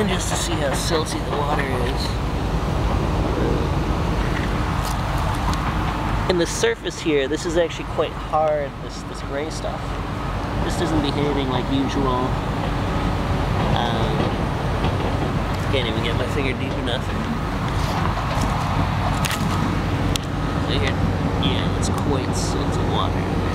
and just to see how silty the water is. And the surface here, this is actually quite hard, this, this gray stuff. This isn't behaving like usual. Um, can't even get my finger deep enough. Right here, yeah, it's quite silty water.